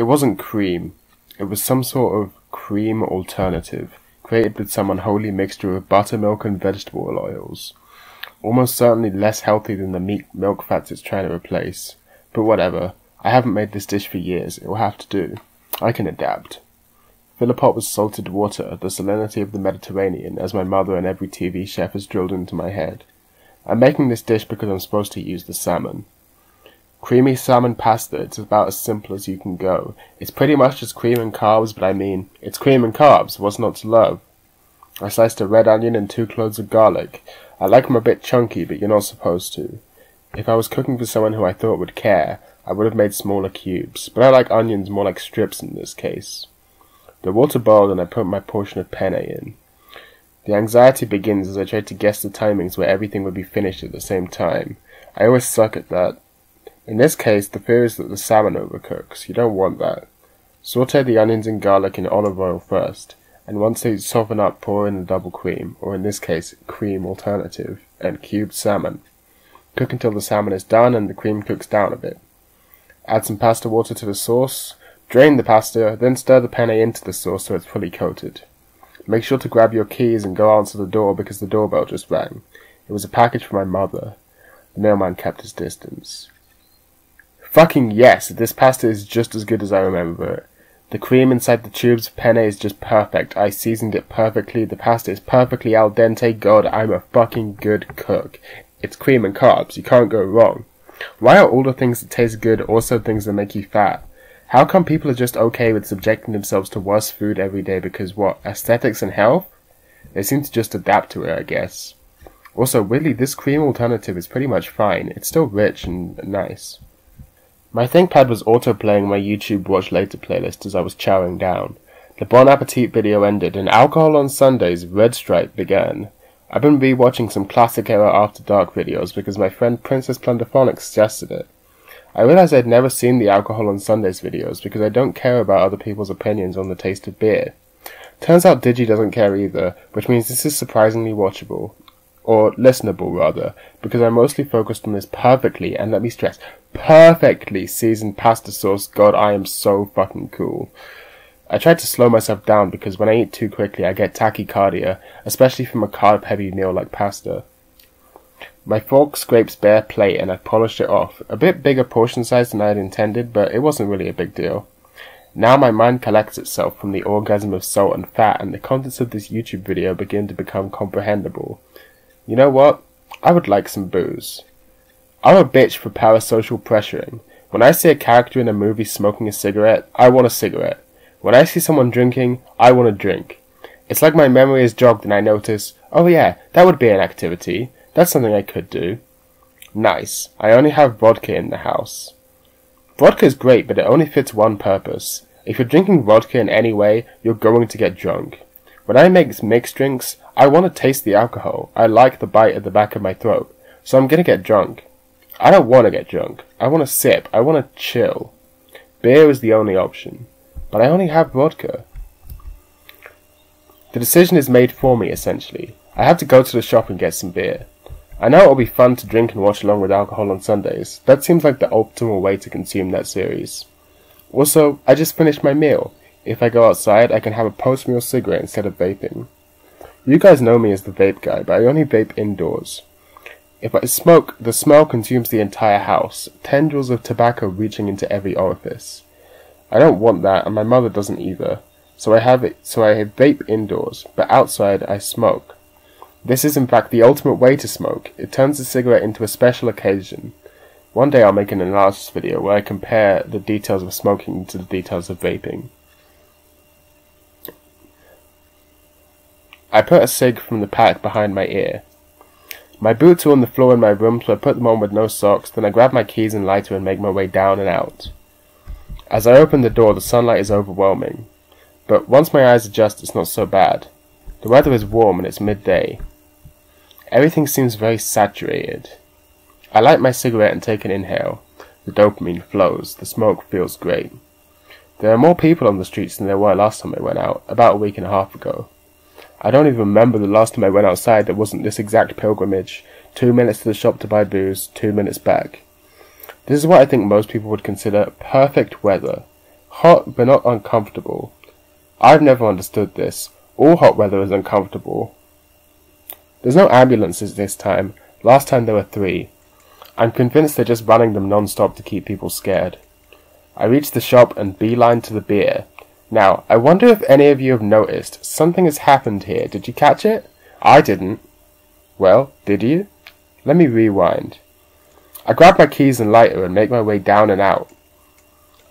It wasn't cream. It was some sort of cream alternative, created with some unholy mixture of buttermilk and vegetable oils. Almost certainly less healthy than the meat milk fats it's trying to replace. But whatever. I haven't made this dish for years. It will have to do. I can adapt. Fill a pot with salted water, the salinity of the Mediterranean, as my mother and every TV chef has drilled into my head. I'm making this dish because I'm supposed to use the salmon. Creamy salmon pasta, it's about as simple as you can go. It's pretty much just cream and carbs, but I mean, it's cream and carbs, what's not to love? I sliced a red onion and two cloves of garlic. I like them a bit chunky, but you're not supposed to. If I was cooking for someone who I thought would care, I would have made smaller cubes, but I like onions more like strips in this case. The water boiled and I put my portion of penne in. The anxiety begins as I try to guess the timings where everything would be finished at the same time. I always suck at that. In this case, the fear is that the salmon overcooks. You don't want that. Saute the onions and garlic in olive oil first, and once they soften up, pour in the double cream, or in this case, cream alternative, and cubed salmon. Cook until the salmon is done and the cream cooks down a bit. Add some pasta water to the sauce, drain the pasta, then stir the penne into the sauce so it's fully coated. Make sure to grab your keys and go answer the door because the doorbell just rang. It was a package for my mother. The mailman kept his distance. Fucking yes, this pasta is just as good as I remember it. The cream inside the tubes of penne is just perfect. I seasoned it perfectly. The pasta is perfectly al dente. God, I'm a fucking good cook. It's cream and carbs. You can't go wrong. Why are all the things that taste good also things that make you fat? How come people are just okay with subjecting themselves to worse food every day because what? Aesthetics and health? They seem to just adapt to it, I guess. Also, weirdly, this cream alternative is pretty much fine. It's still rich and nice. My ThinkPad was auto playing my YouTube Watch Later playlist as I was chowing down. The Bon Appetit video ended and Alcohol on Sundays Red Stripe began. I've been rewatching some classic era After Dark videos because my friend Princess Plunderphonic suggested it. I realized I'd never seen the Alcohol on Sundays videos because I don't care about other people's opinions on the taste of beer. Turns out Digi doesn't care either, which means this is surprisingly watchable. Or listenable, rather, because I'm mostly focused on this perfectly, and let me stress, perfectly seasoned pasta sauce. God, I am so fucking cool. I tried to slow myself down because when I eat too quickly, I get tachycardia, especially from a carb heavy meal like pasta. My fork scrapes bare plate and I polished it off. A bit bigger portion size than I had intended, but it wasn't really a big deal. Now my mind collects itself from the orgasm of salt and fat and the contents of this YouTube video begin to become comprehensible. You know what? I would like some booze. I'm a bitch for parasocial pressuring. When I see a character in a movie smoking a cigarette, I want a cigarette. When I see someone drinking, I want a drink. It's like my memory is jogged and I notice, oh yeah, that would be an activity. That's something I could do. Nice. I only have vodka in the house. Vodka is great, but it only fits one purpose. If you're drinking vodka in any way, you're going to get drunk. When I make mixed drinks, I want to taste the alcohol. I like the bite at the back of my throat. So I'm gonna get drunk. I don't want to get drunk. I want to sip. I want to chill. Beer is the only option. But I only have vodka. The decision is made for me, essentially. I have to go to the shop and get some beer. I know it'll be fun to drink and watch along with alcohol on Sundays. That seems like the optimal way to consume that series. Also, I just finished my meal. If I go outside, I can have a post-meal cigarette instead of vaping. You guys know me as the vape guy, but I only vape indoors. If I smoke, the smell consumes the entire house, tendrils of tobacco reaching into every orifice. I don't want that, and my mother doesn't either. So I have it. So I vape indoors, but outside I smoke. This is in fact the ultimate way to smoke. It turns the cigarette into a special occasion. One day I'll make an analysis video where I compare the details of smoking to the details of vaping. I put a cig from the pack behind my ear. My boots are on the floor in my room, so I put them on with no socks, then I grab my keys and lighter and make my way down and out. As I open the door, the sunlight is overwhelming. But once my eyes adjust, it's not so bad. The weather is warm and it's midday. Everything seems very saturated. I light my cigarette and take an inhale. The dopamine flows. The smoke feels great. There are more people on the streets than there were last time I went out, about a week and a half ago. I don't even remember the last time I went outside that wasn't this exact pilgrimage. Two minutes to the shop to buy booze, two minutes back. This is what I think most people would consider perfect weather. Hot but not uncomfortable. I've never understood this. All hot weather is uncomfortable. There's no ambulances this time. Last time there were three. I'm convinced they're just running them non-stop to keep people scared. I reach the shop and beeline to the beer. Now, I wonder if any of you have noticed something has happened here. Did you catch it? I didn't. Well, did you? Let me rewind. I grab my keys and lighter and make my way down and out.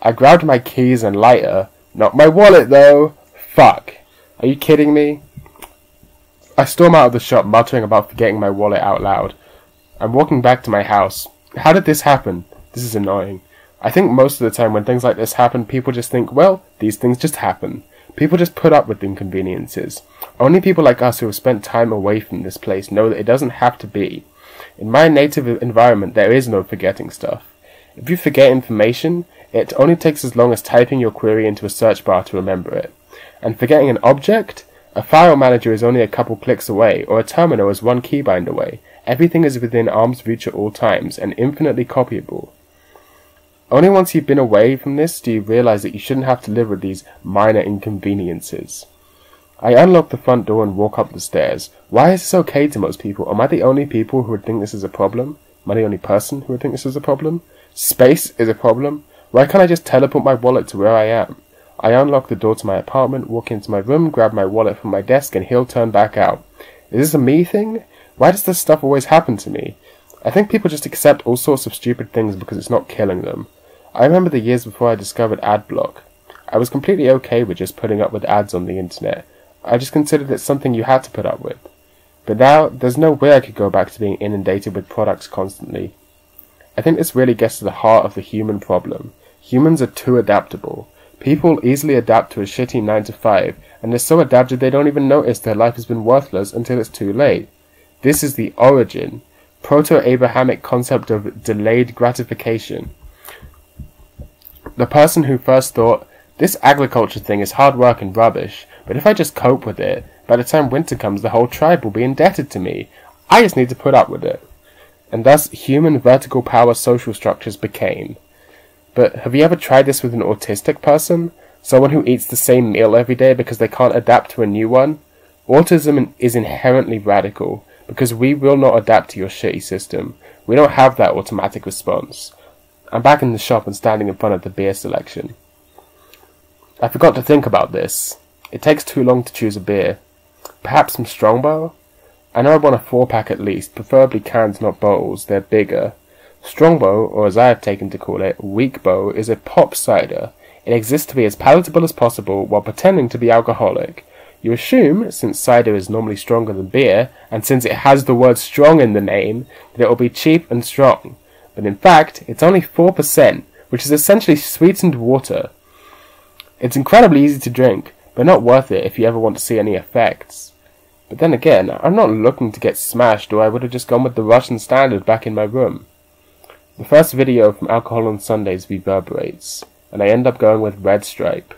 I grabbed my keys and lighter, not my wallet though. Fuck. Are you kidding me? I storm out of the shop muttering about forgetting my wallet out loud. I'm walking back to my house. How did this happen? This is annoying. I think most of the time when things like this happen, people just think, well, these things just happen. People just put up with inconveniences. Only people like us who have spent time away from this place know that it doesn't have to be. In my native environment, there is no forgetting stuff. If you forget information, it only takes as long as typing your query into a search bar to remember it. And forgetting an object? A file manager is only a couple clicks away, or a terminal is one keybind away. Everything is within arm's reach at all times, and infinitely copyable. Only once you've been away from this do you realize that you shouldn't have to live with these minor inconveniences. I unlock the front door and walk up the stairs. Why is this okay to most people? Am I the only people who would think this is a problem? Am I the only person who would think this is a problem? Space is a problem? Why can't I just teleport my wallet to where I am? I unlock the door to my apartment, walk into my room, grab my wallet from my desk, and he'll turn back out. Is this a me thing? Why does this stuff always happen to me? I think people just accept all sorts of stupid things because it's not killing them. I remember the years before I discovered AdBlock. I was completely okay with just putting up with ads on the internet. I just considered it something you had to put up with. But now, there's no way I could go back to being inundated with products constantly. I think this really gets to the heart of the human problem. Humans are too adaptable. People easily adapt to a shitty 9 to 5, and they're so adapted they don't even notice their life has been worthless until it's too late. This is the origin, proto-Abrahamic concept of delayed gratification. The person who first thought, this agriculture thing is hard work and rubbish, but if I just cope with it, by the time winter comes the whole tribe will be indebted to me. I just need to put up with it. And thus human vertical power social structures became. But have you ever tried this with an autistic person? Someone who eats the same meal every day because they can't adapt to a new one? Autism is inherently radical, because we will not adapt to your shitty system. We don't have that automatic response. I'm back in the shop and standing in front of the beer selection. I forgot to think about this. It takes too long to choose a beer. Perhaps some Strongbow? I know I want a four pack at least, preferably cans, not bottles. They're bigger. Strongbow, or as I have taken to call it, Weak Bow, is a pop cider. It exists to be as palatable as possible while pretending to be alcoholic. You assume, since cider is normally stronger than beer, and since it has the word strong in the name, that it will be cheap and strong but in fact, it's only 4%, which is essentially sweetened water. It's incredibly easy to drink, but not worth it if you ever want to see any effects. But then again, I'm not looking to get smashed or I would have just gone with the Russian standard back in my room. The first video from Alcohol on Sundays reverberates, and I end up going with Red Stripe.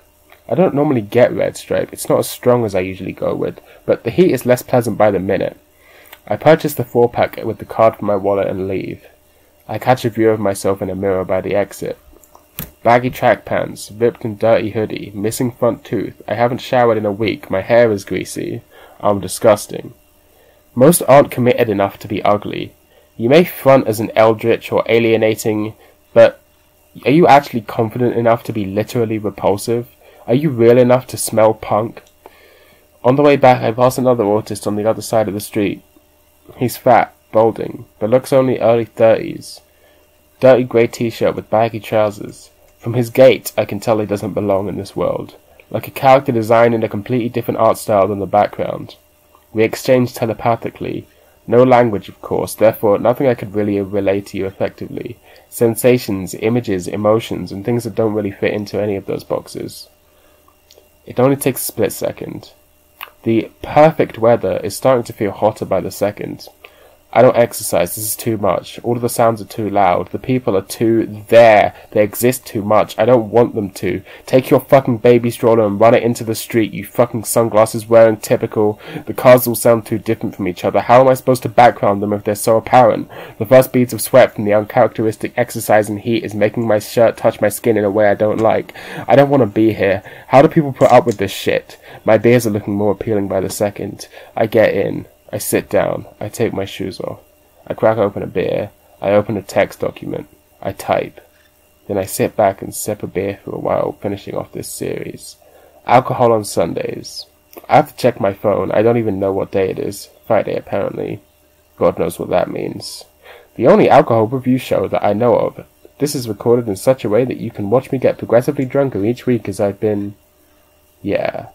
I don't normally get Red Stripe, it's not as strong as I usually go with, but the heat is less pleasant by the minute. I purchase the 4 pack with the card from my wallet and leave. I catch a view of myself in a mirror by the exit. Baggy track pants, ripped and dirty hoodie, missing front tooth. I haven't showered in a week. My hair is greasy. I'm disgusting. Most aren't committed enough to be ugly. You may front as an eldritch or alienating, but are you actually confident enough to be literally repulsive? Are you real enough to smell punk? On the way back, I pass another autist on the other side of the street. He's fat, balding, but looks only early thirties. Dirty grey t-shirt with baggy trousers. From his gait, I can tell he doesn't belong in this world. Like a character designed in a completely different art style than the background. We exchange telepathically. No language, of course, therefore nothing I could really relay to you effectively. Sensations, images, emotions, and things that don't really fit into any of those boxes. It only takes a split second. The perfect weather is starting to feel hotter by the second. I don't exercise. This is too much. All of the sounds are too loud. The people are too there. They exist too much. I don't want them to. Take your fucking baby stroller and run it into the street, you fucking sunglasses wearing typical. The cars all sound too different from each other. How am I supposed to background them if they're so apparent? The first beads of sweat from the uncharacteristic exercise and heat is making my shirt touch my skin in a way I don't like. I don't want to be here. How do people put up with this shit? My beers are looking more appealing by the second. I get in. I sit down. I take my shoes off. I crack open a beer. I open a text document. I type. Then I sit back and sip a beer for a while, finishing off this series. Alcohol on Sundays. I have to check my phone. I don't even know what day it is. Friday, apparently. God knows what that means. The only alcohol review show that I know of. This is recorded in such a way that you can watch me get progressively drunker each week as I've been. Yeah.